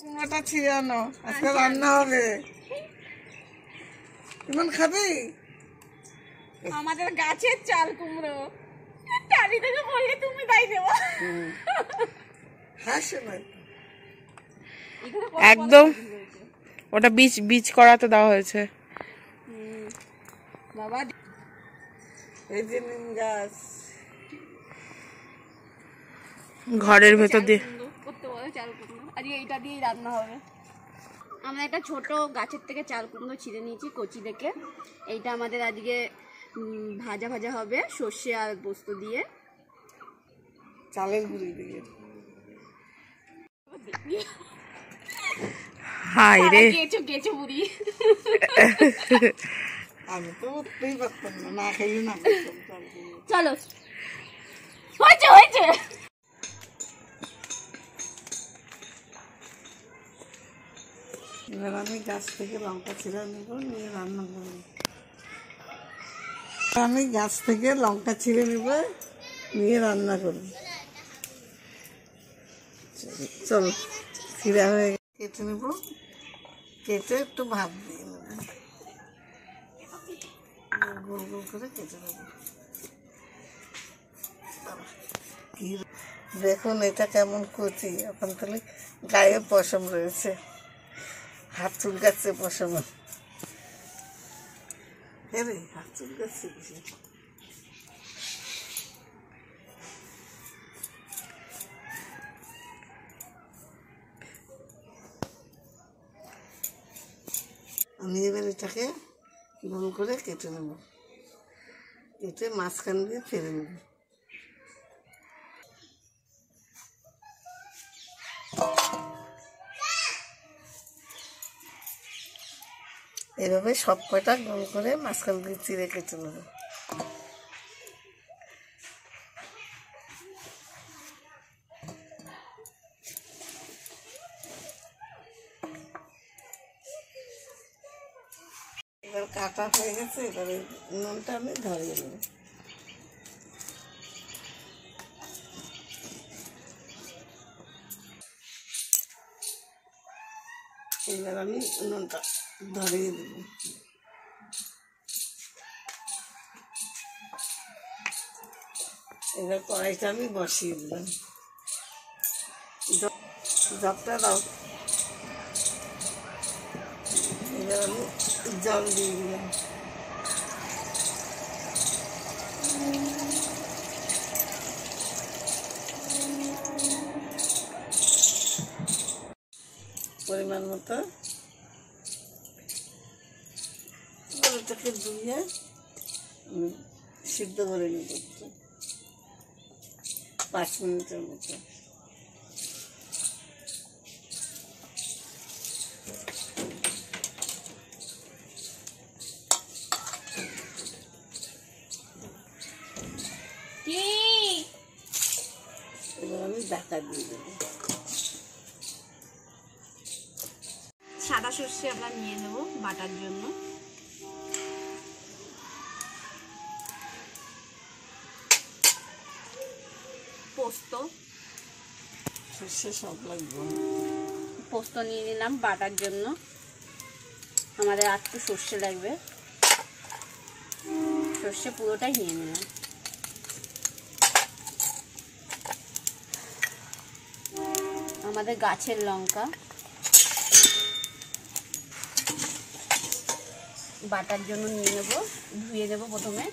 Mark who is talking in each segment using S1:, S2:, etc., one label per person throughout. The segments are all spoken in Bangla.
S1: কুমড়োটা ছিঁড়ে আনো। আজকে রান্না হবে। ইমন খাবি?
S2: আমাদের গাছের চাল কুমড়ো। টালি থেকে বললে তুমি তাই দেবো।
S1: হাসে না
S3: একদম। ওটা বীজ বীজ করাতে দেওয়া হয়েছে।
S2: বাবা
S1: এই যে নিম গাছ।
S3: ঘরের ভেতর দিয়ে
S2: বলে চাল কুমড়ো। আজকে এইটা দিয়েই রান্না হবে। আমরা একটা ছোট গাছের থেকে চাল কুমড়ো ছিঁড়ে নিয়েছি কচি দেখে। এইটা আমাদের আজকে ভাজা ভাজা হবে সর্ষে আর পোস্ত দিয়ে।
S1: চালের গুঁড়ি দিয়ে।
S3: হাই রে।
S2: গেছো গেছো বুড়ি
S1: আমি তো উঠতেই পারতাম না না খাইলে না করতাম চাল কুমড়ো।
S2: চলো। হয়েছে হয়েছে।
S1: এবার আমি গাছ থেকে লঙ্কা ছিঁড়ে নেব, নিয়ে রান্না করব। আমি গাছ থেকে লঙ্কা ছিঁড়ে নেব, নিয়ে রান্না করব। চলো, ছিঁড়া হয়ে কেটে নেব, কেটে একটু ভাত দিয়ে নেব। গোল গোল করে কেটে নেব। দেখুন, এটা কেমন কচি। এখন তাহলে গায়ে পশম রয়েছে। হাত চুলকাচ্ছে পশম হ্যাঁ রে, হাত চুলকাচ্ছে আমি এবার এটাকে গোল করে কেটে নেব। কেটে মাঝখান দিয়ে ফেলে নেব। এভাবে সব কয়টা গোল করে মাঝখান দিয়ে চিড়ে কেটে নেব। এবার কাটা হয়ে গেছে, এবারে নুনটা আমি ধরিয়ে নেব। এবার আমি নুনটা ধরিয়ে দেব। এবার কড়াইটা আমি বসিয়ে দিলাম। জবটা দাও। এবার আমি জল দিয়ে দিলাম। পরিমাণ মতো গরুটাকে ধুয়ে আমি সিদ্ধ করে একটু পাঁচ মিনিটের মতো। এবার আমি ঢাকা দিয়ে দেবো।
S2: সাদা সর্ষে আমরা নিয়ে নেব বাটার জন্য। পোস্ত।
S1: সব লাগবে।
S2: পোস্ত নিয়ে নিলাম বাটার জন্য। আমাদের একটু সর্ষে লাগবে। সর্ষে পুরোটাই নিয়ে নিলাম। আমাদের গাছের লঙ্কা। বাটার জন্য নিয়ে নেব ধুয়ে নেব প্রথমে।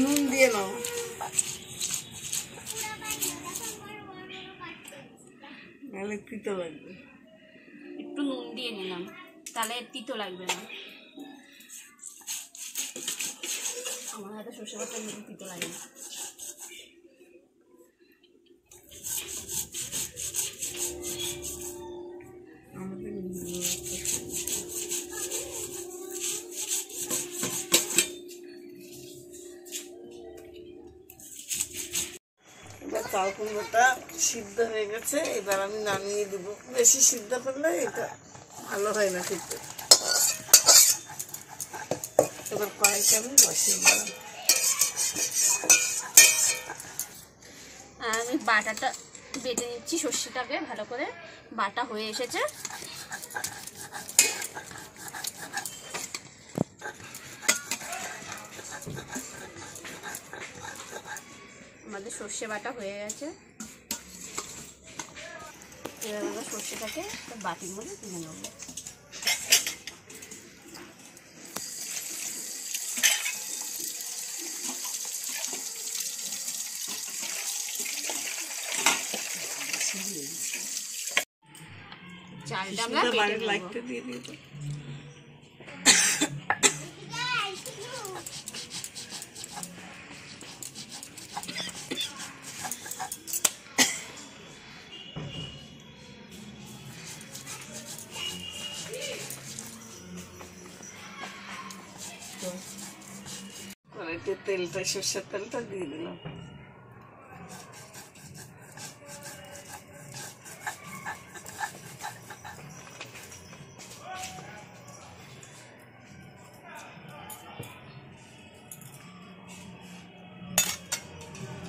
S1: নুন দিয়ে নাও। নাহলে তিতো লাগবে।
S2: একটু নুন দিয়ে নিলাম। তাহলে তিতো লাগবে না। আমার হাতে সর্ষে বাটা নুন তিতো লাগে না।
S1: কুমড়োটা সিদ্ধ হয়ে গেছে, এবার আমি নামিয়ে দেবো। বেশি সিদ্ধ করলে এটা ভালো হয় না ঠিক এবার কড়াইটা আমি বসিয়ে
S2: আমি বাটাটা বেটে নিচ্ছি সর্ষেটাকে, ভালো করে বাটা হয়ে এসেছে। আমাদের সর্ষে বাটা হয়ে গেছে। এবার আমরা সর্ষেটাকে বাটির মধ্যে তুলে নেব। চালটা আমরা
S1: তেলটা সর্ষের তেলটা দিয়ে দিলাম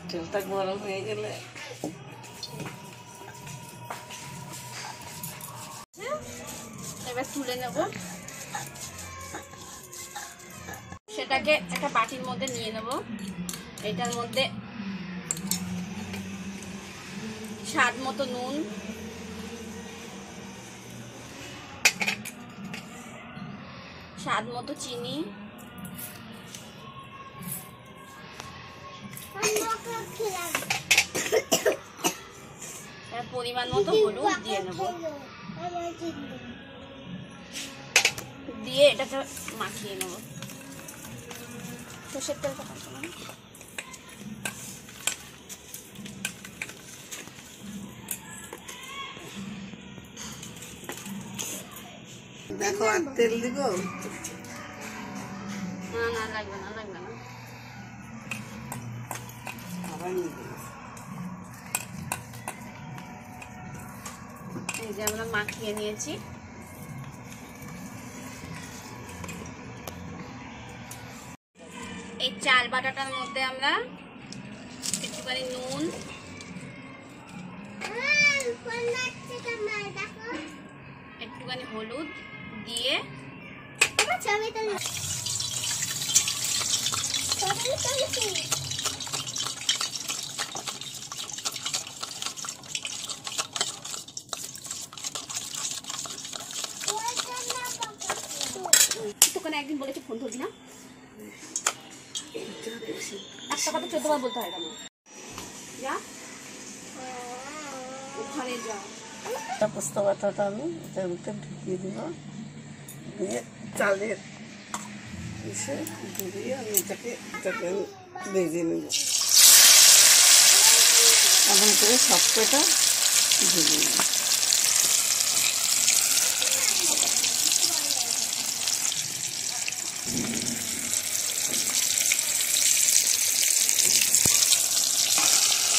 S1: তেলটা গরম হয়ে গেলে
S2: এবার তুলে নেব সেটাকে একটা বাটির মধ্যে নিয়ে নেব। এটার মধ্যে স্বাদ মতো নুন। স্বাদ মতো চিনি। পরিমাণ মতো হলুদ দিয়ে নেব। দিয়ে এটাকে মাখিয়ে নেব। সর্ষের তেলটা
S1: দেখো আর তেল দিব?
S2: না না লাগবে না লাগবে না।
S1: আবার।
S2: এই যে আমরা মাখিয়ে নিয়েছি। চাল বাটাটার মধ্যে আমরা একটুখানি নুন। একটুখানি হলুদ দিয়ে একদিন বলেছি ফোন ধরবি না? একটা কথা চোদ্দ বার বলতে হয় কেন যা। ওখানে যা।
S1: একটা পোস্তা বাটাটা আমি এটার ভিতরে ঢুকিয়ে দিব। দিয়ে চালের এসে দিয়ে আমি এটাকে এটাকে আমি ভেজে নেব। এমন করে সব কটা ভেজে নেব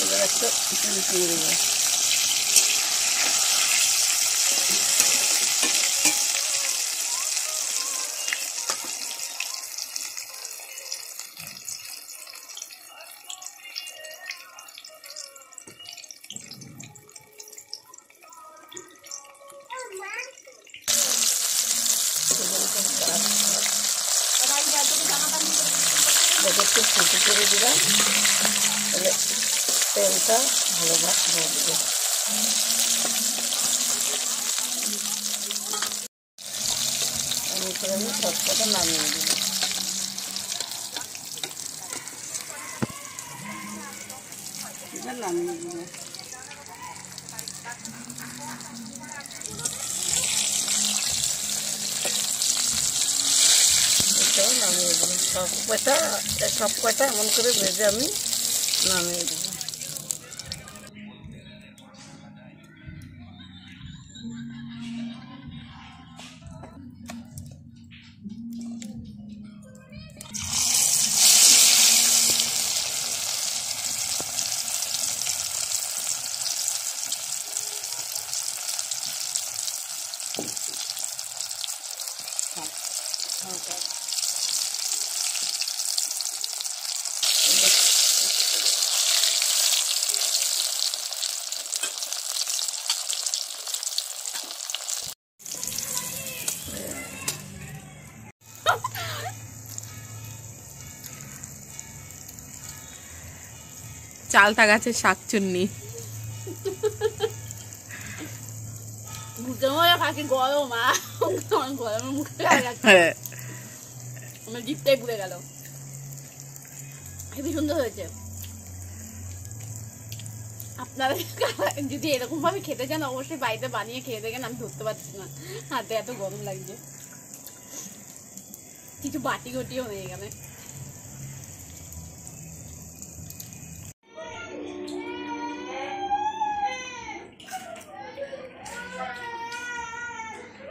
S1: এবার একটা পুরি দিয়ে দেবো এটাকে একটু ফুটো করে দিলাম তাহলে তেলটা ভালো ভাববে আমি নামিয়ে নামিয়ে নামিয়ে সব কটা সব কটা এমন করে ভেজে আমি নামিয়ে দিলাম
S2: গেল। হেবি সুন্দর হয়েছে। আপনারা যদি এরকম ভাবে খেতে চান অবশ্যই বাড়িতে বানিয়ে খেয়ে দেখেন আমি ধরতে পারছি না। হাতে এত গরম লাগছে। কিছু বাটি গটিও হয়ে এখানে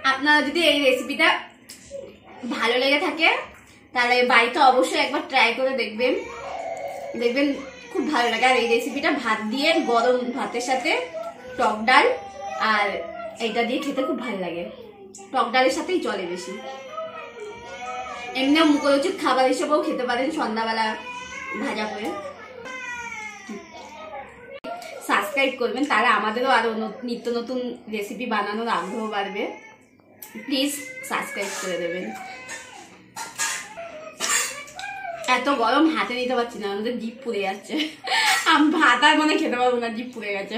S2: আপনারা যদি এই রেসিপিটা ভালো লেগে থাকে, তাহলে বাড়িতে অবশ্যই একবার ট্রাই করে দেখবেন। দেখবেন খুব ভালো লাগে। আর এই রেসিপিটা ভাত দিয়ে, গরম ভাতের সাথে টক ডাল আর এইটা দিয়ে খেতে খুব ভালো লাগে। টক ডালের সাথেই চলে বেশি। এমনিও মুখরোচক খাবার হিসেবেও খেতে পারেন সন্ধ্যাবেলা ভাজা করে সাবস্ক্রাইব করবেন, তাহলে আমাদেরও আরও ন- নিত্য নতুন রেসিপি বানানোর আগ্রহ বাড়বে। প্লিজ সাবস্ক্রাইব করে দেবেন। এত গরম হাতে নিতে পারছি না, আমাদের ডিপ পুড়ে যাচ্ছে। আমি ভাত আর মানে খেতে পারব না, ডিপ পুড়ে গেছে।